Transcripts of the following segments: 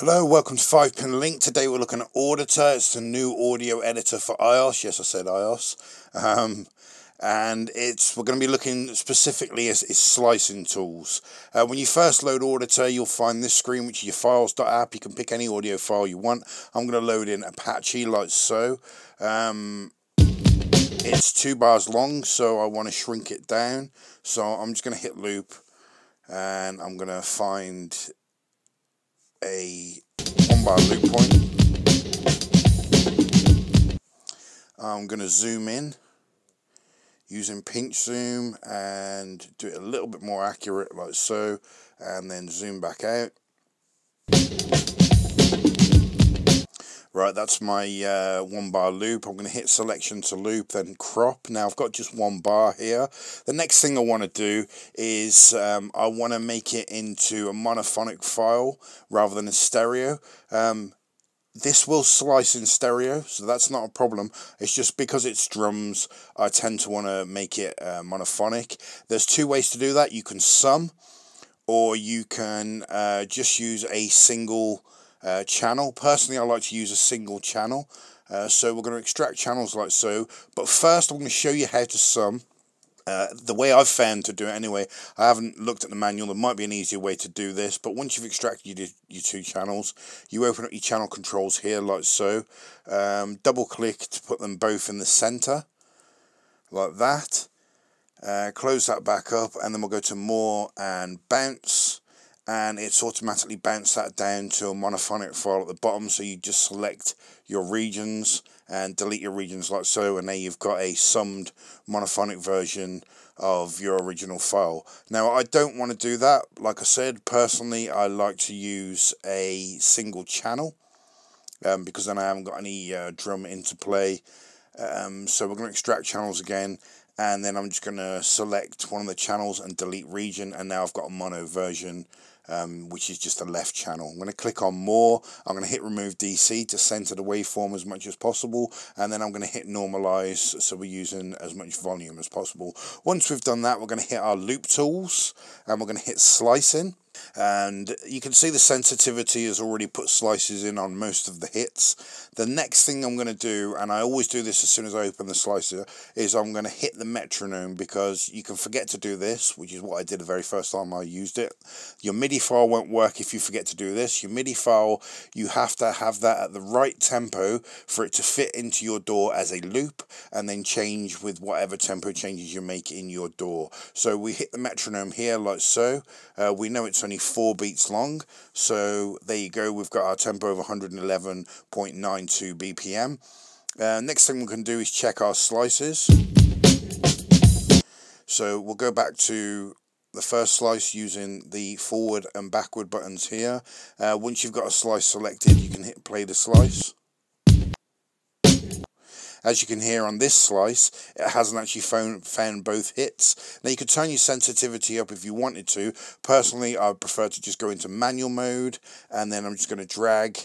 Hello, welcome to 5 Pin Link. Today we're looking at Auditor. It's a new audio editor for iOS. Yes, I said iOS. Um, and it's we're going to be looking specifically at its slicing tools. Uh, when you first load Auditor, you'll find this screen, which is your files.app. You can pick any audio file you want. I'm going to load in Apache like so. Um, it's two bars long, so I want to shrink it down. So I'm just going to hit loop and I'm going to find a one bar loop point. I'm going to zoom in using pinch zoom and do it a little bit more accurate like so and then zoom back out. Right, that's my uh, one bar loop. I'm going to hit selection to loop, then crop. Now I've got just one bar here. The next thing I want to do is um, I want to make it into a monophonic file rather than a stereo. Um, this will slice in stereo, so that's not a problem. It's just because it's drums, I tend to want to make it uh, monophonic. There's two ways to do that. You can sum, or you can uh, just use a single uh, channel. Personally, I like to use a single channel. Uh, so we're going to extract channels like so. But first, I'm going to show you how to sum. Uh, the way I've found to do it anyway, I haven't looked at the manual, there might be an easier way to do this, but once you've extracted your, your two channels, you open up your channel controls here like so, um, double click to put them both in the center, like that, uh, close that back up, and then we'll go to more and bounce, and it's automatically bounced that down to a monophonic file at the bottom. So you just select your regions and delete your regions like so and now you've got a summed monophonic version of your original file. Now I don't want to do that. Like I said personally I like to use a single channel um, because then I haven't got any uh, drum interplay um, so we're going to extract channels again and then I'm just going to select one of the channels and delete region and now I've got a mono version um, which is just a left channel. I'm going to click on more, I'm going to hit remove DC to center the waveform as much as possible and then I'm going to hit normalize so we're using as much volume as possible. Once we've done that we're going to hit our loop tools and we're going to hit slicing and you can see the sensitivity has already put slices in on most of the hits. The next thing I'm going to do, and I always do this as soon as I open the slicer, is I'm going to hit the metronome because you can forget to do this, which is what I did the very first time I used it. Your MIDI file won't work if you forget to do this. Your MIDI file, you have to have that at the right tempo for it to fit into your DAW as a loop and then change with whatever tempo changes you make in your DAW. So we hit the metronome here like so. Uh, we know it's only four beats long. So there you go, we've got our tempo of 111.92 BPM. Uh, next thing we can do is check our slices. So we'll go back to the first slice using the forward and backward buttons here. Uh, once you've got a slice selected, you can hit play the slice. As you can hear on this slice, it hasn't actually found, found both hits. Now you could turn your sensitivity up if you wanted to. Personally, I prefer to just go into manual mode and then I'm just going to drag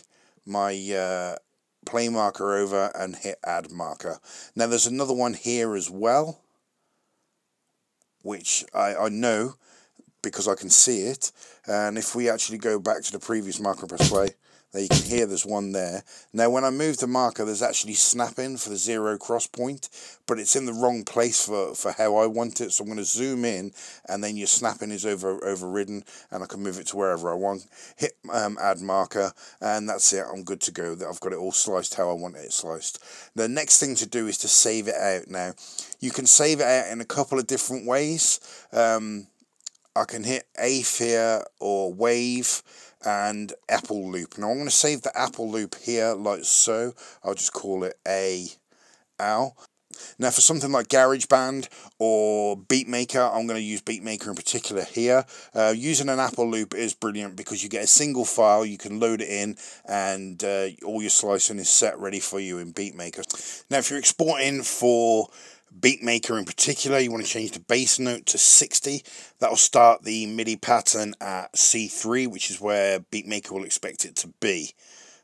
my uh, play marker over and hit add marker. Now there's another one here as well, which I, I know because I can see it. And if we actually go back to the previous marker press play, there you can hear there's one there. Now when I move the marker there's actually snapping for the zero cross point but it's in the wrong place for, for how I want it so I'm going to zoom in and then your snapping is over overridden and I can move it to wherever I want. Hit um, add marker and that's it I'm good to go. That I've got it all sliced how I want it sliced. The next thing to do is to save it out now. You can save it out in a couple of different ways. Um, I can hit A here or wave and Apple loop. Now I'm going to save the Apple loop here like so. I'll just call it A Al. Now for something like GarageBand or BeatMaker, I'm going to use BeatMaker in particular here. Uh, using an Apple loop is brilliant because you get a single file, you can load it in and uh, all your slicing is set ready for you in BeatMaker. Now if you're exporting for Beatmaker in particular, you want to change the bass note to 60. That'll start the MIDI pattern at C3, which is where Beatmaker will expect it to be.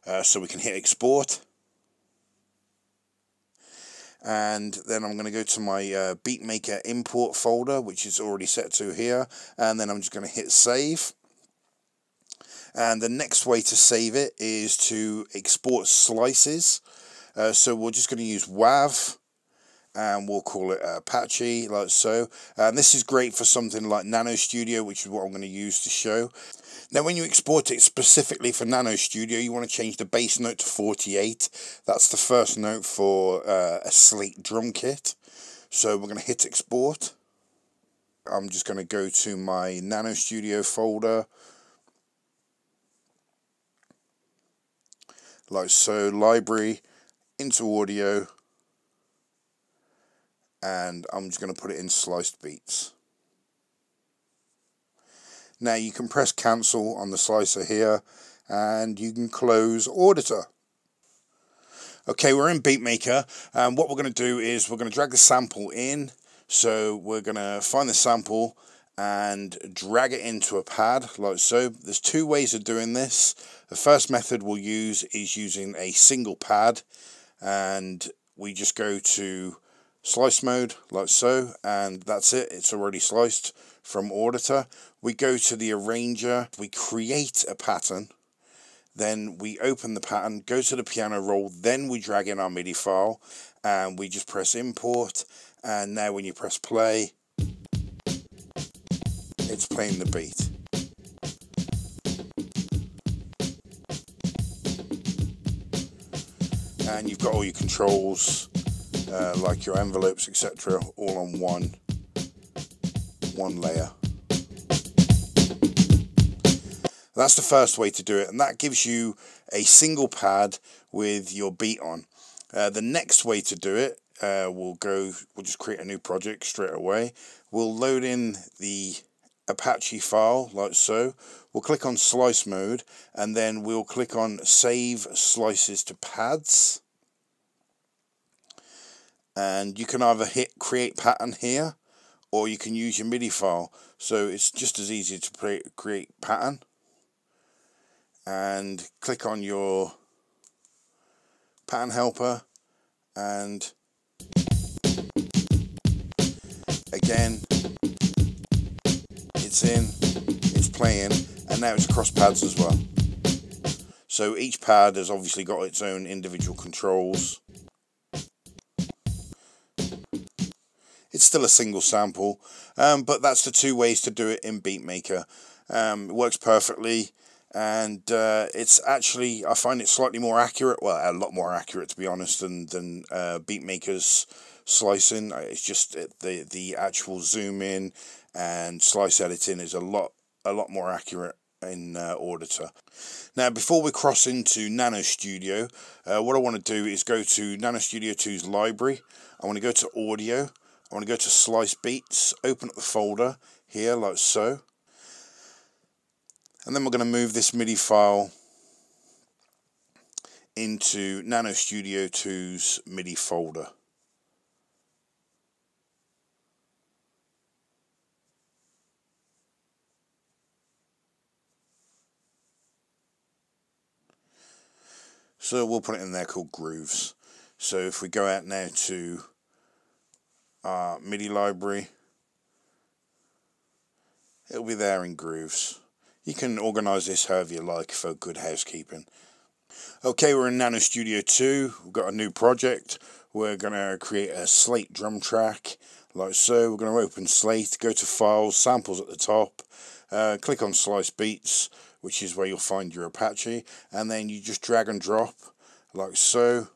Uh, so we can hit export. And then I'm going to go to my uh, Beatmaker import folder, which is already set to here. And then I'm just going to hit save. And the next way to save it is to export slices. Uh, so we're just going to use WAV and we'll call it Apache like so. And this is great for something like Nano Studio, which is what I'm going to use to show. Now when you export it specifically for Nano Studio, you want to change the bass note to 48. That's the first note for uh, a slate drum kit. So we're going to hit export. I'm just going to go to my Nano Studio folder. Like so, library, into audio, and I'm just going to put it in sliced beats. Now you can press cancel on the slicer here and you can close auditor. Okay, we're in BeatMaker and what we're going to do is we're going to drag the sample in. So we're going to find the sample and drag it into a pad like so. There's two ways of doing this. The first method we'll use is using a single pad and we just go to slice mode like so and that's it. It's already sliced from auditor. We go to the arranger we create a pattern then we open the pattern go to the piano roll then we drag in our MIDI file and we just press import and now when you press play it's playing the beat. And you've got all your controls uh, like your envelopes, etc., all on one one layer. That's the first way to do it, and that gives you a single pad with your beat on. Uh, the next way to do it, uh, we'll go, we'll just create a new project straight away. We'll load in the Apache file like so. We'll click on slice mode and then we'll click on save slices to pads and you can either hit create pattern here or you can use your MIDI file. So it's just as easy to create pattern. And click on your pattern helper and again it's in it's playing and now it's across pads as well. So each pad has obviously got its own individual controls It's still a single sample, um, but that's the two ways to do it in BeatMaker. Um, it works perfectly, and uh, it's actually, I find it slightly more accurate, well, a lot more accurate to be honest, than, than uh, BeatMaker's slicing. Uh, it's just the, the actual zoom in and slice editing is a lot, a lot more accurate in uh, Auditor. Now, before we cross into Nano Studio, uh, what I want to do is go to Nano Studio 2's library. I want to go to Audio. I want to go to Slice Beats, open up the folder here like so. And then we're going to move this MIDI file into Nano Studio 2's MIDI folder. So we'll put it in there called Grooves. So if we go out now to uh, MIDI library. It'll be there in grooves. You can organise this however you like for good housekeeping. Okay, we're in Nano Studio 2. We've got a new project. We're going to create a slate drum track like so. We're going to open Slate, go to Files, Samples at the top, uh, click on Slice Beats, which is where you'll find your Apache, and then you just drag and drop like so.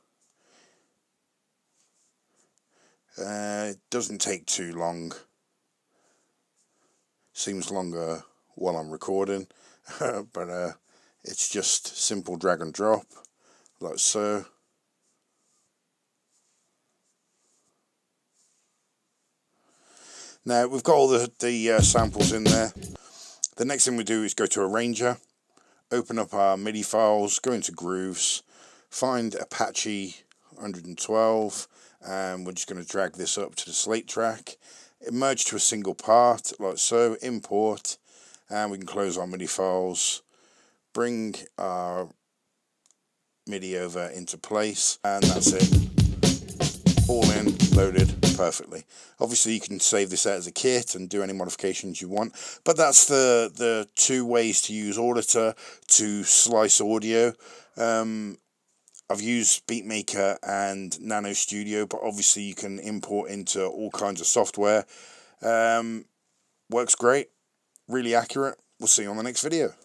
Uh, it doesn't take too long. Seems longer while I'm recording, but uh, it's just simple drag and drop, like so. Now we've got all the, the uh, samples in there. The next thing we do is go to Arranger, open up our MIDI files, go into Grooves, find Apache 112, and we're just going to drag this up to the slate track merge to a single part like so import and we can close our MIDI files bring our MIDI over into place and that's it all in, loaded perfectly. Obviously, you can save this out as a kit and do any modifications you want, but that's the, the two ways to use Auditor to slice audio. Um, I've used Beatmaker and Nano Studio, but obviously you can import into all kinds of software. Um, works great, really accurate. We'll see you on the next video.